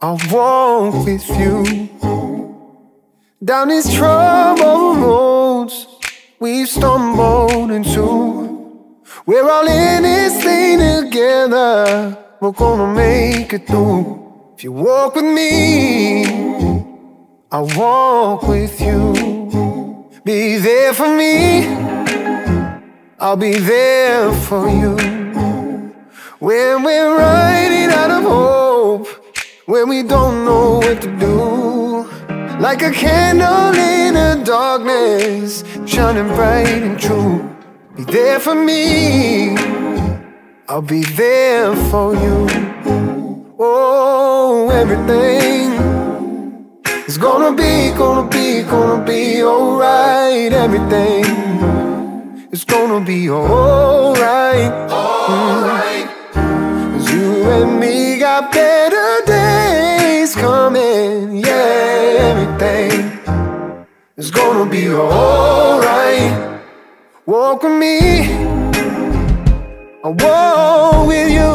I'll walk with you down these troubled roads we've stumbled into. We're all in this thing together. We're gonna make it through. If you walk with me, I'll walk with you. Be there for me, I'll be there for you. When we're when we don't know what to do. Like a candle in the darkness, shining bright and true. Be there for me, I'll be there for you. Oh, everything is gonna be, gonna be, gonna be alright. Everything is gonna be alright. Alright. Cause you and me got better Yeah, everything is gonna be alright. Walk with me, I walk with you.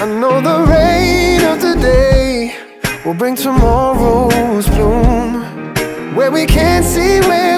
I know the rain of today will bring tomorrow's bloom. Where we can't see where